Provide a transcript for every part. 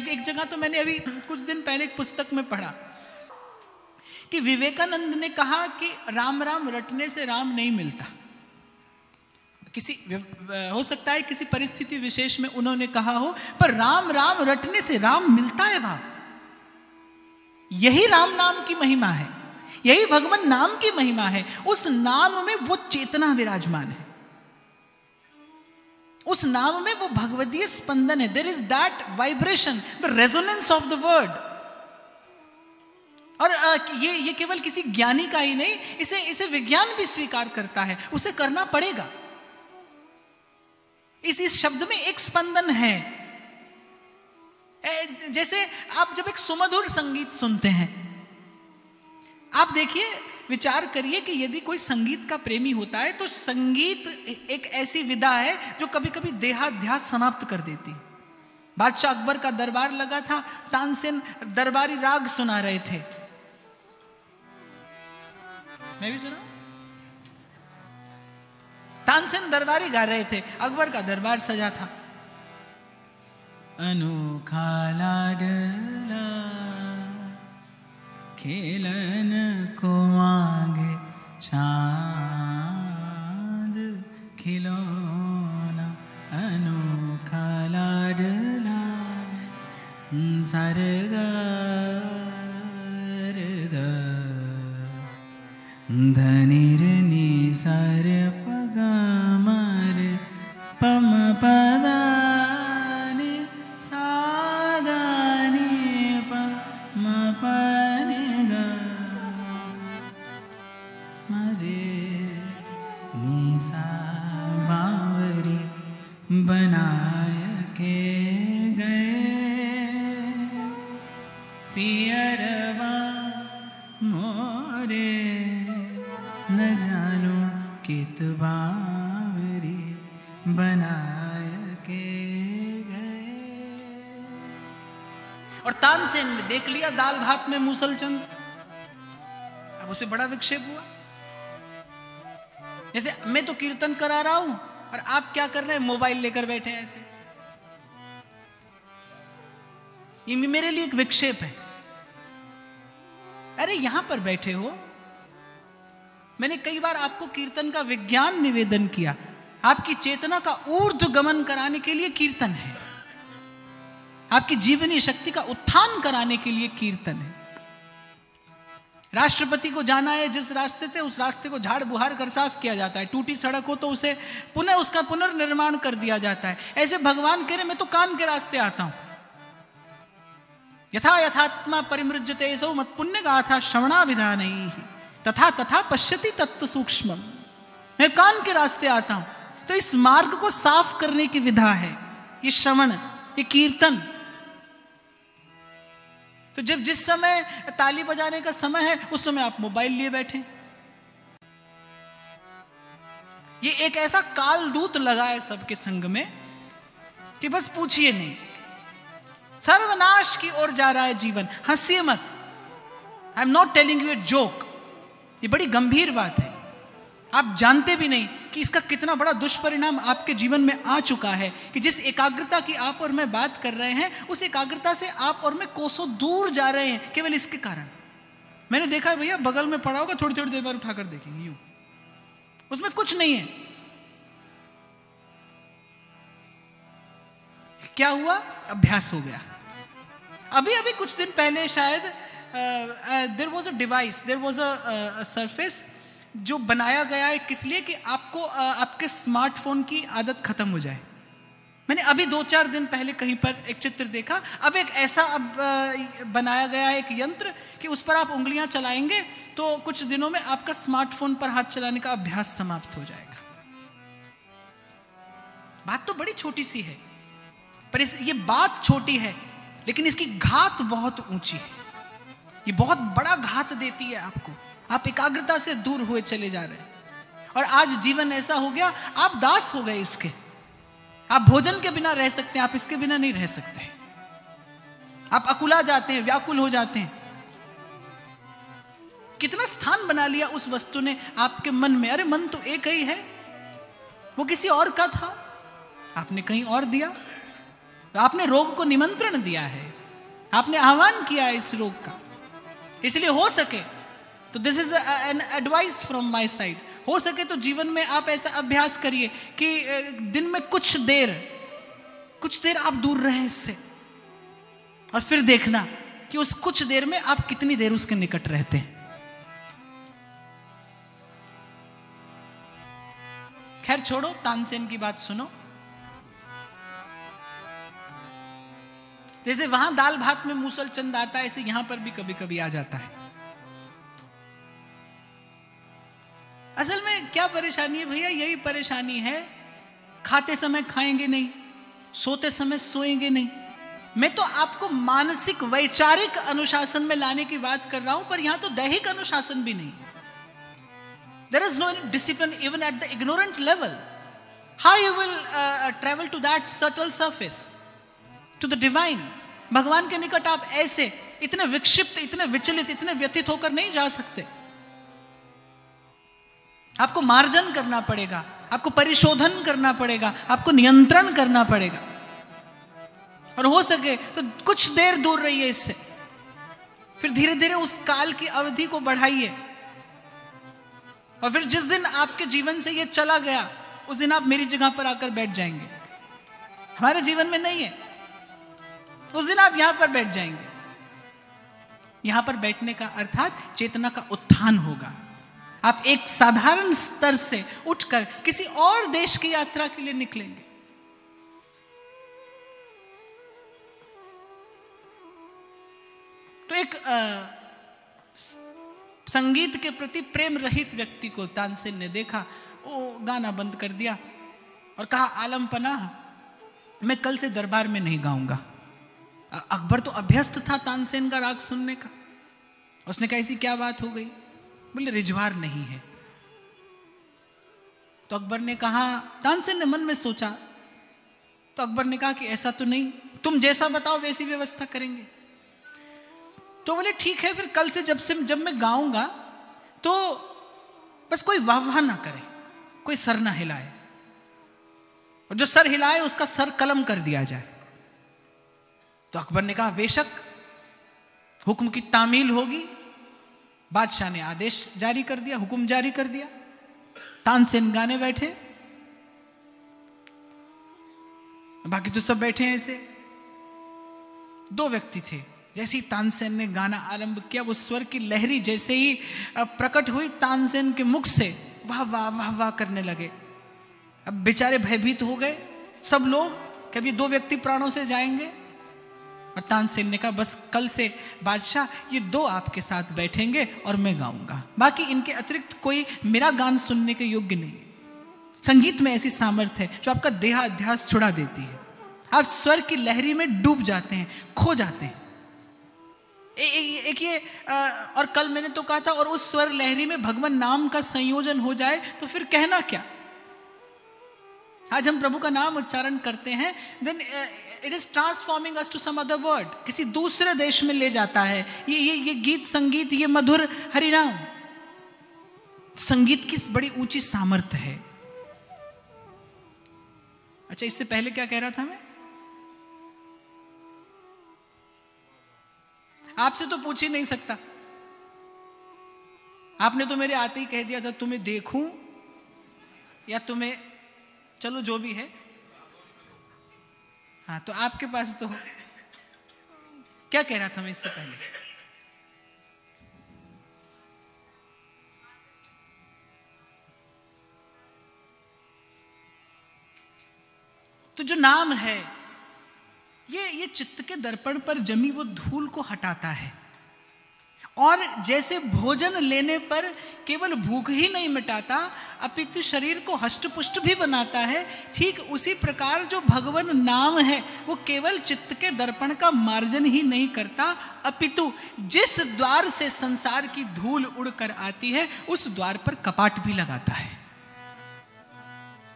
एक एक जगह तो मैंने अभी कुछ दिन पहले एक पुस्तक में पढ़ा कि विवेकानंद ने कहा कि राम राम रटने से राम नहीं मिलता। किसी हो सकता है किसी परिस्थिति विशेष में उन्होंने कहा हो, पर राम राम रटने से राम मिलता है भाव यही राम नाम की महिमा है, यही भगवान नाम की महिमा है, उस नाम में वो चेतना विराजमान है। उस नाम में वो भगवदीय स्पंदन है. There is that vibration the resonance of the word और ये ये केवल किसी ज्ञानी का ही नहीं, इसे इसे विज्ञान भी स्वीकार करता है. उसे करना पड़ेगा. इस इस शब्द में एक स्पंदन है. जैसे आप जब एक सुमधुर संगीत सुनते हैं, आप देखिए विचार करिए कि यदि कोई संगीत का प्रेमी होता है तो संगीत एक ऐसी विधा है जो कभी कभी देहाध्यास समाप्त कर देती। बादशाह अकबर का दरबार लगा था, तानसेन दरबारी राग सुना रहे थे। मैं भी सुना? तानसेन दरबारी गा रहे थे, अकबर का दरबार सजा था। अनोखा लाडला। खेलन को मांगे चाँद खिलौना अनोखा लाडला सरगा धनिर देख लिया दाल भात में मूसलचंद। अब उसे बड़ा विक्षेप हुआ। जैसे मैं तो कीर्तन करा रहा हूँ और आप क्या कर रहे हैं? मोबाइल लेकर बैठे हैं ऐसे। ये मेरे लिए एक विक्षेप है। अरे, यहाँ पर बैठे हो। मैंने कई बार आपको कीर्तन का विज्ञान निवेदन किया। आपकी चेतना का ऊर्ध गमन कराने के लिए कीर्तन है। आपकी जीवनी शक्ति का उत्थान कराने के लिए कीर्तन है। राष्ट्रपति को जाना है, जिस रास्ते से उस रास्ते को झाड़ बुहार कर साफ़ किया जाता है। टूटी सड़क हो तो उसे पुनः उसका पुनर्निर्माण कर दिया जाता है। ऐसे भगवान कह रहे मैं तो काम के रास्ते आता हूँ। यथा यथात्मा परिमृजते सो मत पुण्य का गाथा श्रवणा विधान तथा तथा पश्यति तत्व सूक्ष्म मैं कान के रास्ते आता हूँ। तो इस मार्ग को साफ़ करने की विधा है। ये श्रवण, ये कीर्तन तो जब जिस समय ताली बजाने का समय है, उस समय आप मोबाइल लिए बैठे। ये एक ऐसा काल दूत लगा है सबके संग में कि बस पूछिए नहीं। सर्वनाश की ओर जा रहा है जीवन। हंसिए मत। I am not telling you a joke ये बड़ी गंभीर बात है। आप जानते भी नहीं। कि इसका कितना बड़ा दुष्परिणाम आपके जीवन में आ चुका है कि जिस एकाग्रता की आप और मैं बात कर रहे हैं, उस एकाग्रता से आप और मैं कोसों दूर जा रहे हैं, केवल इसके कारण। मैंने देखा है भैया, बगल में पड़ा होगा थोड़ी थोड़ी देर बाद उठाकर देखेंगे, यूँ। उसमें कुछ नहीं है। क्या हुआ? अभ्यास हो गया। अभी अभी कुछ दिन पहले शायद there was a device there was a surface जो बनाया गया है किस लिए कि आपको आपके स्मार्टफ़ोन की आदत खत्म हो जाए। मैंने अभी दो चार दिन पहले कहीं पर एक चित्र देखा। अब एक ऐसा अब बनाया गया है एक यंत्र कि उस पर आप उंगलियाँ चलाएँगे तो कुछ दिनों में आपका स्मार्टफ़ोन पर हाथ चलाने का अभ्यास समाप्त हो जाएगा। बात तो बड़ी छोटी सी है पर इस, ये बात छोटी है लेकिन इसकी घात बहुत ऊँची है। ये बहुत बड़ा घात देती है आपको। आप एकाग्रता से दूर हुए चले जा रहे हैं। और आज जीवन ऐसा हो गया, आप दास हो गए इसके। आप भोजन के बिना रह सकते हैं, आप इसके बिना नहीं रह सकते। आप अकुला जाते हैं, व्याकुल हो जाते हैं। कितना स्थान बना लिया उस वस्तु ने आपके मन में। अरे, मन तो एक ही है। वो किसी और का था। आपने कहीं और दिया। तो आपने रोग को निमंत्रण दिया है। आपने आह्वान किया है इस रोग का। इसलिए हो सके तो this is an advice from my side हो सके तो जीवन में आप ऐसा अभ्यास करिए कि दिन में कुछ देर कुछ देर आप दूर रहें इससे। और फिर देखना कि उस कुछ देर में आप कितनी देर उसके निकट रहते हैं। खैर छोड़ो, तानसेन की बात सुनो। जैसे वहाँ दाल भात में मूसल चंद आता है, ऐसे यहाँ पर भी कभी कभी आ जाता है। असल में क्या परेशानी है भैया? यही परेशानी है, खाते समय खाएँगे नहीं, सोते समय सोएँगे नहीं। मैं तो आपको मानसिक, वैचारिक अनुशासन में लाने की बात कर रहा हूँ, पर यहाँ तो दैहिक अनुशासन भी नहीं। There is no discipline even at the ignorant level how you will travel to that subtle surface to the divine भगवान के निकट आप ऐसे, इतने विक्षिप्त, इतने विचलित, इतने व्यथित होकर नहीं जा सकते। आपको मार्जन करना पड़ेगा, आपको परिशोधन करना पड़ेगा, आपको नियंत्रण करना पड़ेगा। और हो सके तो कुछ देर दूर रहिए इससे। फिर धीरे धीरे उस काल की अवधि को बढ़ाइए। और फिर जिस दिन आपके जीवन से ये चला गया, उस दिन आप मेरी जगह पर आकर बैठ जाएँगे। हमारे जीवन में नहीं है। उस दिन आप यहाँ पर बैठ जाएँगे। यहाँ पर बैठने का अर्थात चेतना का उत्थान होगा। आप एक साधारण स्तर से उठकर किसी और देश की यात्रा के लिए निकलेंगे। तो एक आ, संगीत के प्रति प्रेम रहित व्यक्ति को तानसेन ने देखा वो गाना बंद कर दिया और कहा आलम पनाह मैं कल से दरबार में नहीं गाऊँगा। अकबर तो अभ्यस्त था तानसेन का राग सुनने का। उसने कहा ऐसी क्या बात हो गई? बोले, रिजवार नहीं है। तो अकबर ने कहा तानसेन ने मन में सोचा। तो अकबर ने कहा कि ऐसा तो नहीं, तुम जैसा बताओ, वैसी व्यवस्था करेंगे। तो बोले, ठीक है, फिर कल से जब से, जब मैं गाऊँगा तो बस कोई वाह वाह ना करे, कोई सर ना हिलाए। और जो सर हिलाए, उसका सर कलम कर दिया जाए। तो अकबर ने कहा, बेशक, हुक्म की तामील होगी बादशाह ने आदेश जारी कर दिया, हुक्म जारी कर दिया। तानसेन गाने बैठे। बाकी तो सब बैठे हैं ऐसे। दो व्यक्ति थे। जैसे ही तानसेन ने गाना आरंभ किया, वो स्वर की लहरी जैसे ही प्रकट हुई, तानसेन के मुख से वाह वाह वाह वाह करने लगे। अब बेचारे भयभीत हो गए। सब लोग कभी दो व्यक्ति प्राणों से जाएँगे। और तानसेन ने कहा बस कल से बादशाह ये दो आपके साथ बैठेंगे और मैं गाऊँगा। बाकी इनके अतिरिक्त कोई मेरा गान सुनने के योग्य नहीं संगीत में ऐसी सामर्थ्य है जो आपका देहाध्यास छुड़ा देती है। आप स्वर की लहरी में डूब जाते हैं खो जाते हैं। ए, ए, एक ये आ, और कल मैंने तो कहा था और उस स्वर लहरी में भगवान नाम का संयोजन हो जाए तो फिर कहना क्या? आज हम प्रभु का नाम उच्चारण करते हैं। Then it is transforming us to some other word किसी दूसरे देश में ले जाता है। ये ये ये गीत, संगीत, ये मधुर हरिनाम। संगीत की बड़ी ऊँची सामर्थ्य है। अच्छा इससे पहले क्या कह रहा था मैं? आपसे तो पूछ ही नहीं सकता। आपने तो मेरे आते ही कह दिया था, तुम्हें देखूँ या तुम्हें चलो जो भी है। हाँ तो आपके पास तो क्या कह रहा था मैं इससे पहले? तो जो नाम है, ये ये चित्त के दर्पण पर जमी वो धूल को हटाता है। और जैसे भोजन लेने पर केवल भूख ही नहीं मिटाता, अपितु शरीर को हष्टपुष्ट भी बनाता है, ठीक उसी प्रकार जो भगवान नाम है, वो केवल चित्त के दर्पण का मार्जन ही नहीं करता, अपितु जिस द्वार से संसार की धूल उड़कर आती है, उस द्वार पर कपाट भी लगाता है।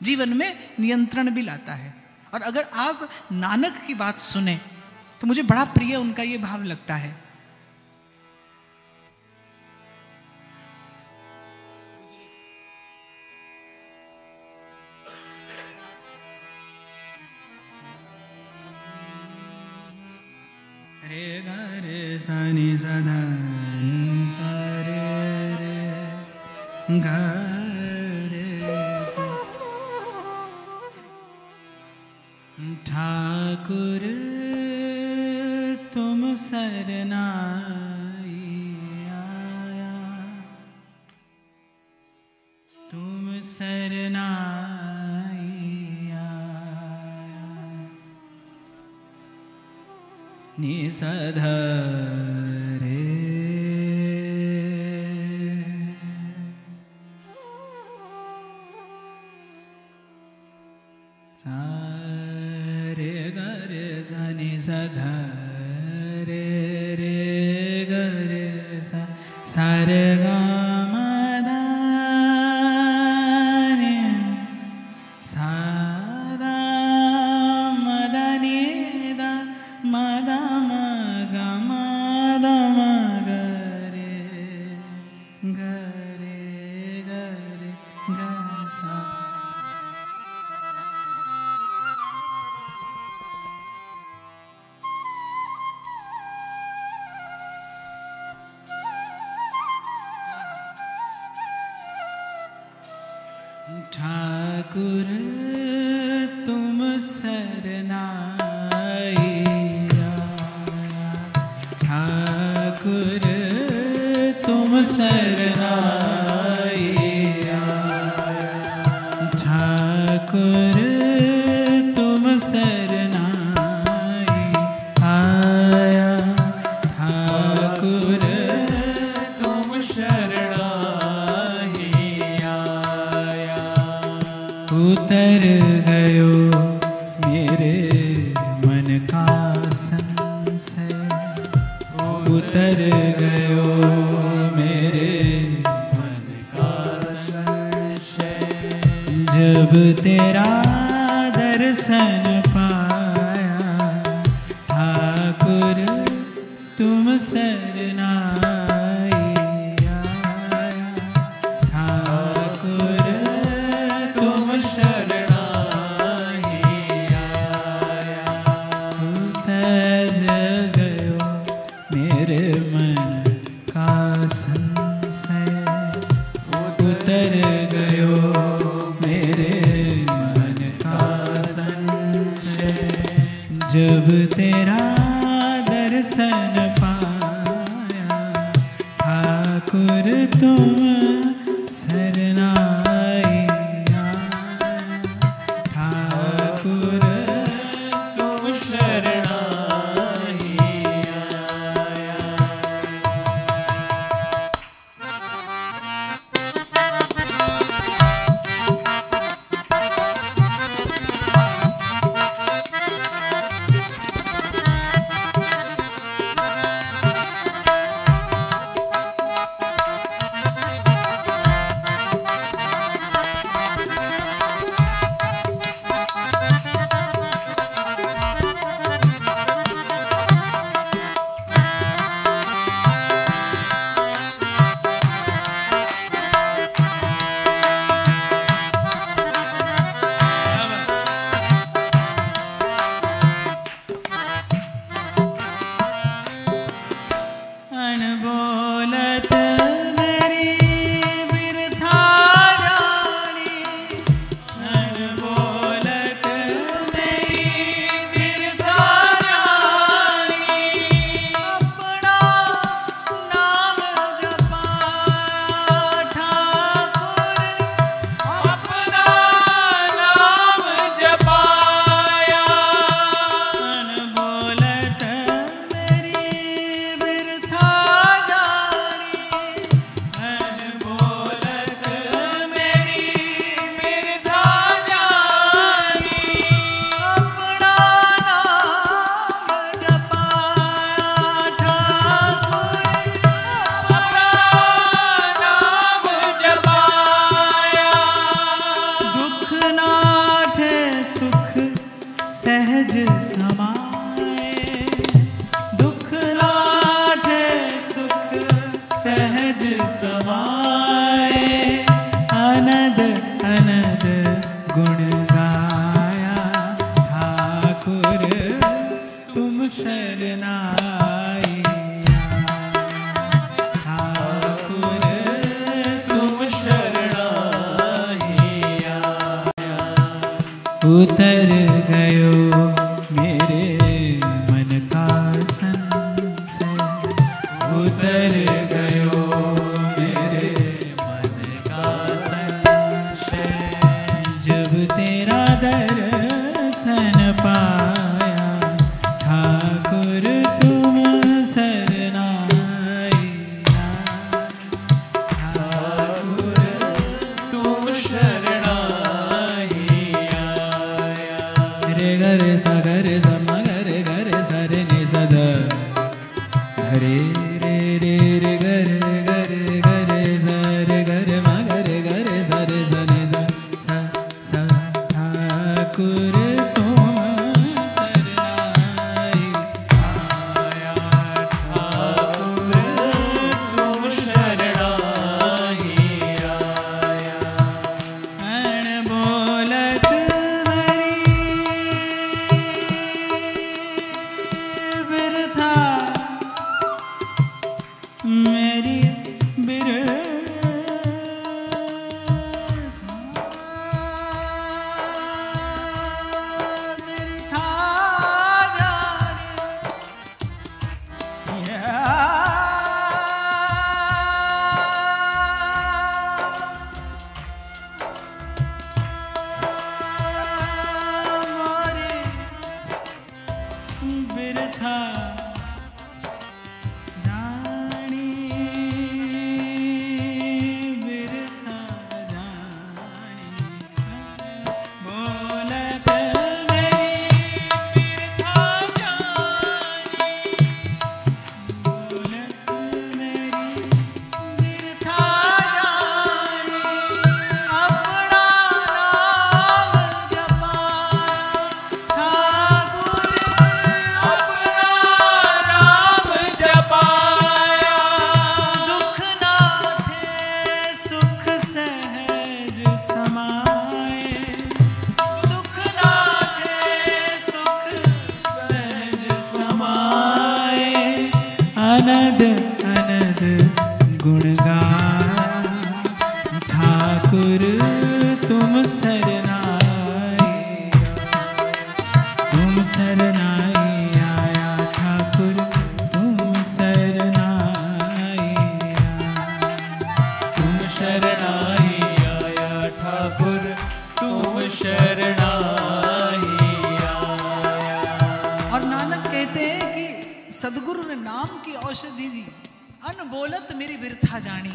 जीवन में नियंत्रण भी लाता है। और अगर आप नानक की बात सुने तो मुझे बड़ा प्रिय उनका ये भाव लगता है सनि सदन सरे रे घरे ठाकुर तुम सरनाई आया। तुम सरना निसधा couldn't उतर गयो। और नानक कहते हैं कि सदगुरु ने नाम की औषधि दी, अनबोलत मेरी व्यथा जानी।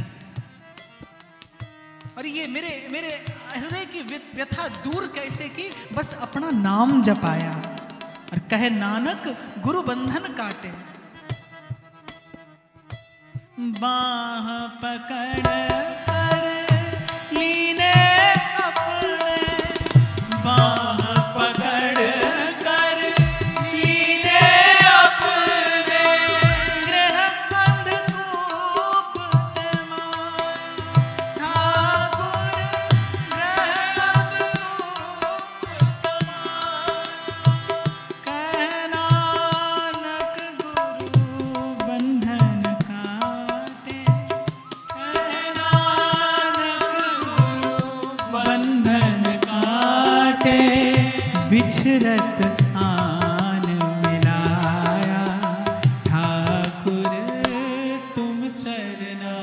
और ये मेरे मेरे हृदय की व्यथा दूर कैसे की, बस अपना नाम जपाया। और कहे, नानक गुरु बंधन काटे। बाह पकड़ बिछरत आन मिलाया। ठाकुर, तुम सरना।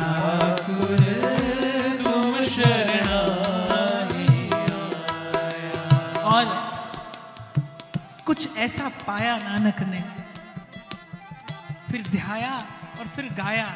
ठाकुर, तुम शरणा और कुछ ऐसा पाया नानक ने। फिर ध्याया और फिर गाया।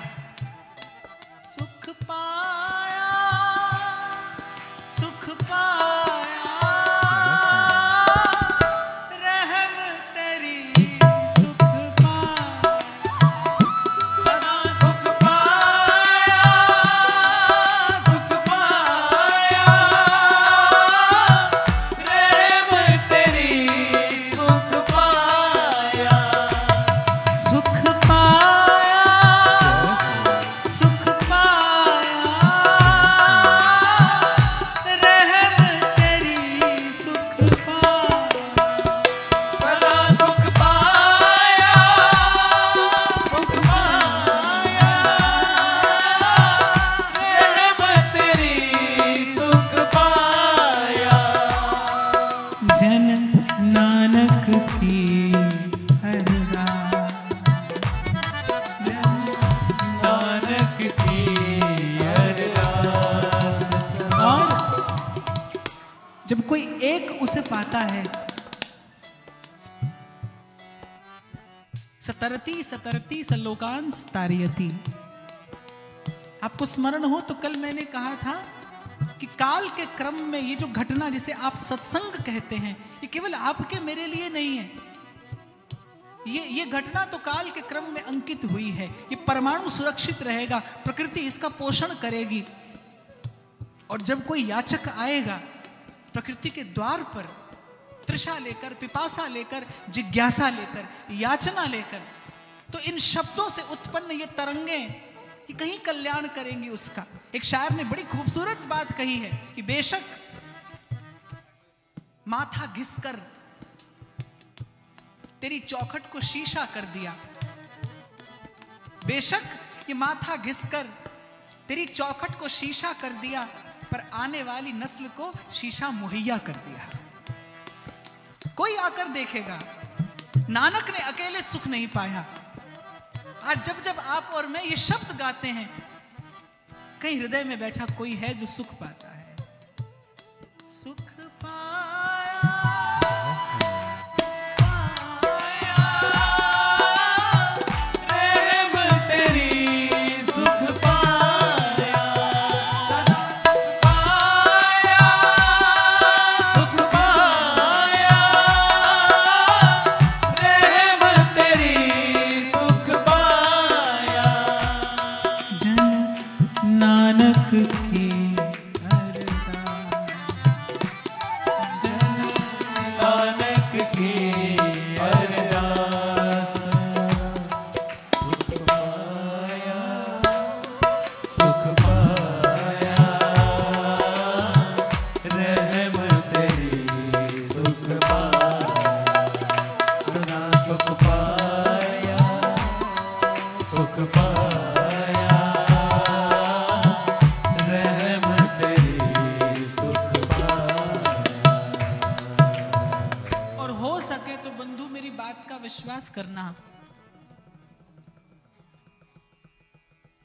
सतरती सलोकान तारियती आपको स्मरण हो तो कल मैंने कहा था कि काल के क्रम में ये जो घटना जिसे आप सत्संग कहते हैं, ये केवल आपके मेरे लिए नहीं है। ये ये घटना तो काल के क्रम में अंकित हुई है। ये परमाणु सुरक्षित रहेगा, प्रकृति इसका पोषण करेगी। और जब कोई याचक आएगा, प्रकृति के द्वार पर, तृषा लेकर, पिपासा लेकर, जिज्ञासा लेकर, याचना लेकर तो इन शब्दों से उत्पन्न ये तरंगे कि कहीं कल्याण करेंगी उसका। एक शायर ने बड़ी खूबसूरत बात कही है कि बेशक माथा घिसकर तेरी चौखट को शीशा कर दिया। बेशक ये माथा घिसकर तेरी चौखट को शीशा कर दिया, पर आने वाली नस्ल को शीशा मुहैया कर दिया। कोई आकर देखेगा, नानक ने अकेले सुख नहीं पाया। आज जब जब आप और मैं ये शब्द गाते हैं, कहीं हृदय में बैठा कोई है जो सुख पाता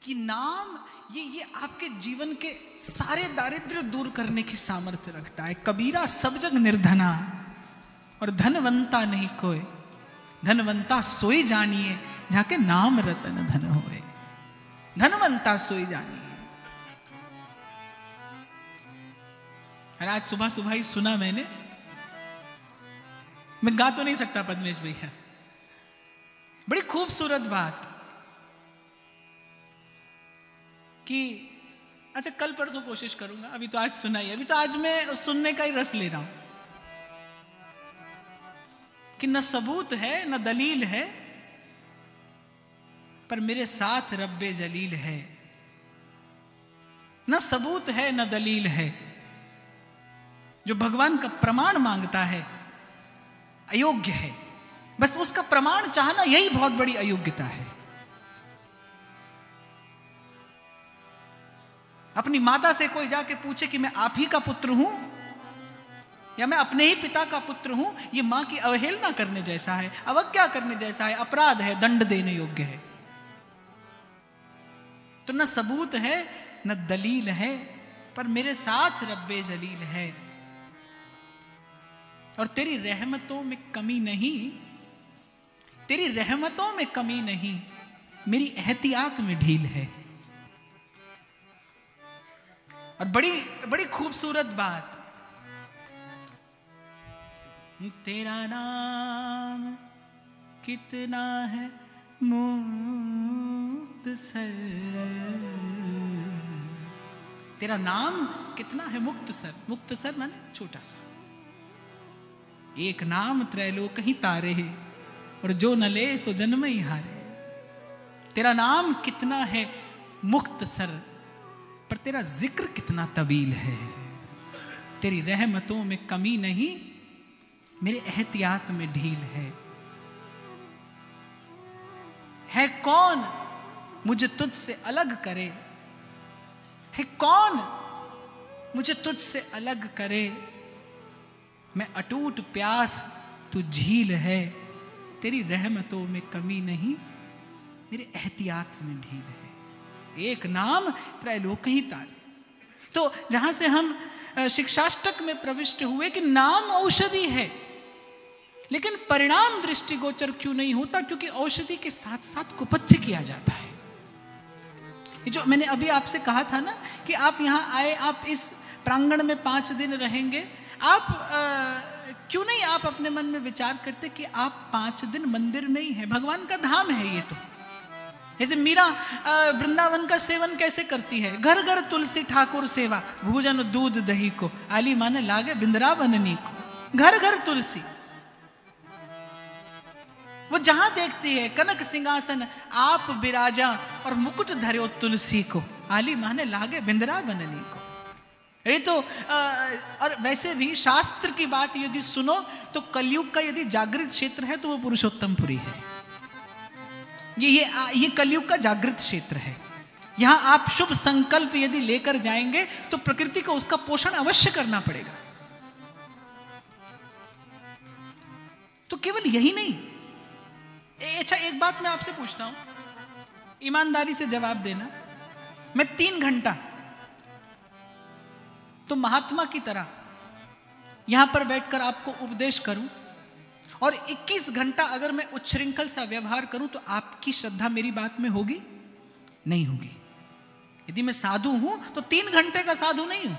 कि नाम ये ये आपके जीवन के सारे दारिद्र्य दूर करने की सामर्थ्य रखता है। कबीरा सब जग निर्धना, और धनवंता नहीं कोई। धनवंता सोई जानिए जहाँ के नाम रतन धन होए। धनवंता सोई जानिए। और आज सुबह सुबह ही सुना मैंने। मैं गा तो नहीं सकता, पद्मेश भैया। बड़ी खूबसूरत बात। कि अच्छा कल परसों कोशिश करूँगा, अभी तो आज सुना ही, अभी तो आज मैं सुनने का ही रस ले रहा हूँ। कि न सबूत है, न दलील है, पर मेरे साथ रब्बे जलील है। न सबूत है, न दलील है, जो भगवान का प्रमाण माँगता है, अयोग्य है। बस उसका प्रमाण चाहना यही बहुत बड़ी अयोग्यता है। अपनी माता से कोई जाके पूछे कि मैं आप ही का पुत्र हूँ? या मैं अपने ही पिता का पुत्र हूँ? ये माँ की अवहेलना करने जैसा है, अवज्ञा करने जैसा है, अपराध है, दंड देने योग्य है। तो न सबूत है, न दलील है, पर मेरे साथ रब्बे जलील है। और तेरी रहमतों में कमी नहीं, तेरी रहमतों में कमी नहीं, मेरी एहतियात में ढील है। और बड़ी बड़ी खूबसूरत बात। तेरा नाम कितना है मुक्त सर तेरा नाम कितना है मुक्त सर मुक्त सर माने छोटा सा। एक नाम त्रैलोक ही तारे है और जो न ले सो जन्म ही हारे। तेरा नाम कितना है मुक्त सर पर तेरा ज़िक्र कितना तबील है। तेरी रहमतों में कमी नहीं, मेरे एहतियात में ढील है। है कौन मुझे तुझसे अलग करे? है कौन मुझे तुझसे अलग करे? मैं अटूट प्यास, तू झील है। तेरी रहमतों में कमी नहीं, मेरे एहतियात में ढील है। एक नाम त्रैलोक ही तारे। तो जहाँ से हम शिक्षाष्टक में प्रविष्ट हुए कि नाम औषधि है लेकिन परिणाम दृष्टिगोचर क्यों नहीं होता? क्योंकि औषधि के साथ साथ कुपथ्य किया जाता है। ये जो मैंने अभी आपसे कहा था ना कि आप यहाँ आए आप इस प्रांगण में पाँच दिन रहेंगे आप अ, क्यों नहीं आप अपने मन में विचार करते कि आप पाँच दिन मंदिर में ही है? भगवान का धाम है ये तो। जैसे मीरा वृंदावन का सेवन कैसे करती है? घर घर तुलसी ठाकुर सेवा भोजन दूध दही को। आली माने लागे बिंदरा बननी को। घर घर तुलसी। वो जहाँ देखती है कनक सिंहासन आप विराजा और मुकुट धरो तुलसी को। आली माने लागे बिंदरा बननी को। ये तो अ, और वैसे भी शास्त्र की बात यदि सुनो तो कलयुग का यदि जागृत क्षेत्र है तो वो पुरुषोत्तमपुरी है। ये ये ये कलयुग का जागृत क्षेत्र है। यहाँ आप शुभ संकल्प यदि लेकर जाएँगे तो प्रकृति को उसका पोषण अवश्य करना पड़ेगा। तो केवल यही नहीं। अच्छा एक बात मैं आपसे पूछता हूँ। ईमानदारी से जवाब देना। मैं तीन घंटा तो महात्मा की तरह यहाँ पर बैठकर आपको उपदेश करूँ और 21 घंटा अगर मैं उच्छृंखल सा व्यवहार करूँ तो आपकी श्रद्धा मेरी बात में होगी? नहीं होगी। यदि मैं साधु हूँ तो तीन घंटे का साधु नहीं हूँ।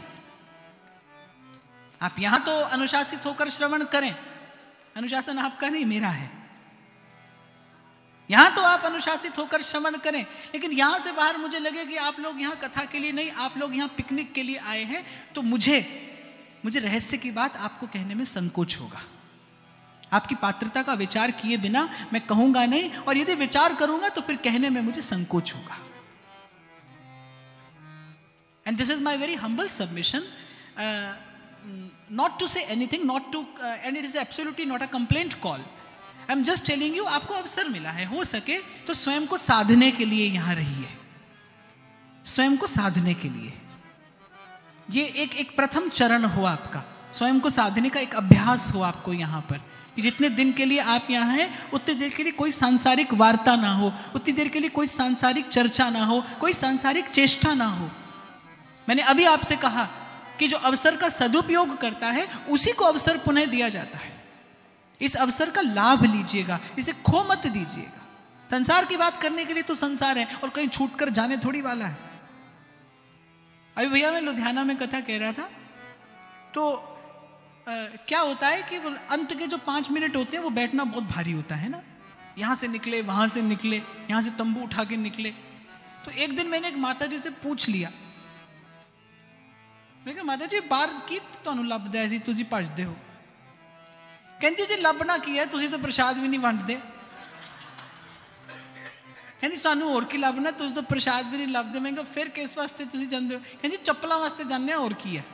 आप यहाँ तो अनुशासित होकर श्रवण करें। अनुशासन आपका नहीं, मेरा है। यहाँ तो आप अनुशासित होकर श्रवण करें। लेकिन यहाँ से बाहर मुझे लगे कि आप लोग यहाँ कथा के लिए नहीं, आप लोग यहाँ पिकनिक के लिए आए हैं तो मुझे मुझे रहस्य की बात आपको कहने में संकोच होगा। आपकी पात्रता का विचार किए बिना मैं कहूँगा नहीं, और यदि विचार करूँगा तो फिर कहने में मुझे संकोच होगा। And this is my very humble submission not to say anything not to and it is absolutely not a complaint call I am just telling you आपको अवसर मिला है, हो सके तो स्वयं को साधने के लिए यहाँ रहिए। स्वयं को साधने के लिए। ये एक एक प्रथम चरण हो आपका। स्वयं को साधने का एक अभ्यास हो आपको यहाँ पर। कि जितने दिन के लिए आप यहाँ हैं, उतनी देर के लिए कोई सांसारिक वार्ता ना हो, उतनी देर के लिए कोई सांसारिक चर्चा ना हो, कोई सांसारिक चेष्टा ना हो। मैंने अभी आपसे कहा कि जो अवसर का सदुपयोग करता है, उसी को अवसर पुनः दिया जाता है। इस अवसर का लाभ लीजिएगा, इसे खो मत दीजिएगा। संसार की बात करने के लिए तो संसार है, और कहीं छूट कर जाने थोड़ी वाला है। अभी भैया मैं लुधियाना में कथा कह रहा था तो क्या होता है कि वो अंत के जो पाँच मिनट होते हैं वो बैठना बहुत भारी होता है ना यहाँ से निकले वहाँ से निकले यहाँ से तंबू उठा के निकले तो एक दिन मैंने एक माता जी से पूछ लिया ਮੈਂ ਕਿਹਾ ਮਾਤਾ ਜੀ ਬਾਹਰ ਕੀ ਤੁਹਾਨੂੰ ਲੱਭਦਾ ਸੀ ਤੁਸੀਂ ਭੱਜਦੇ ਹੋ ਕਹਿੰਦੀ ਜੀ ਲੱਭਣਾ ਕੀ ਹੈ ਤੁਸੀਂ ਤਾਂ ਪ੍ਰਸ਼ਾਦ ਵੀ ਨਹੀਂ ਵੰਡਦੇ ਕਹਿੰਦੀ ਸਾਨੂੰ ਹੋਰ ਕੀ ਲੱਭਣਾ ਤੁਸੀਂ ਤਾਂ ਪ੍ਰਸ਼ਾਦ ਵੀ ਨਹੀਂ ਲੱਭਦੇ ਮੈਂ ਕਿਹਾ ਫਿਰ ਕਿਸ ਵਾਸਤੇ ਤੁਸੀਂ ਜਾਂਦੇ ਹੋ ਕਹਿੰਦੀ ਚੱਪਲਾਂ ਵਾਸਤੇ ਜਾਂਦੇ ਆ ਹੋਰ ਕੀ ਹੈ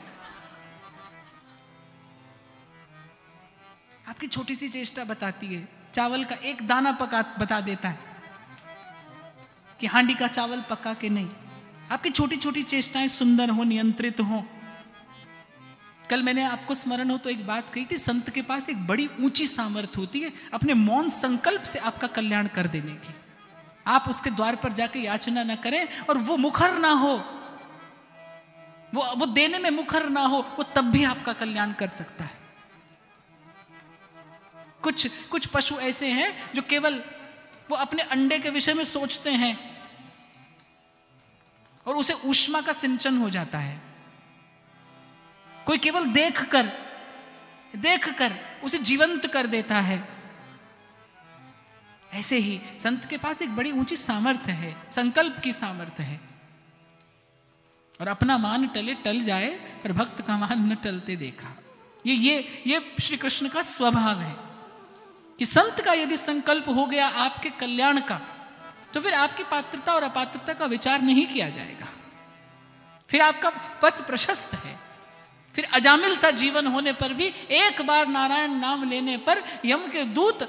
आपकी छोटी सी चेष्टा बताती है, चावल का एक दाना पका, बता देता है कि हांडी का चावल पका के नहीं। आपकी छोटी छोटी चेष्टाएँ सुंदर हो, नियंत्रित हो। कल मैंने आपको स्मरण हो तो एक बात कही थी, संत के पास एक बड़ी ऊँची सामर्थ्य होती है, अपने मौन संकल्प से आपका कल्याण कर देने की। आप उसके द्वार पर जाके याचना ना करें और वो मुखर ना हो। वो वो देने में मुखर ना हो, वो तब भी आपका कल्याण कर सकता है। कुछ कुछ पशु ऐसे हैं जो केवल वो अपने अंडे के विषय में सोचते हैं और उसे ऊष्मा का सिंचन हो जाता है। कोई केवल देखकर देखकर उसे जीवंत कर देता है। ऐसे ही संत के पास एक बड़ी ऊँची सामर्थ्य है, संकल्प की सामर्थ्य है। और अपना मान टले, टल जाए, पर भक्त का मान न टलते देखा। ये ये ये श्री कृष्ण का स्वभाव है। कि संत का यदि संकल्प हो गया आपके कल्याण का तो फिर आपकी पात्रता और अपात्रता का विचार नहीं किया जाएगा। फिर आपका पथ प्रशस्त है। फिर अजामिल सा जीवन होने पर भी एक बार नारायण नाम लेने पर यम के दूत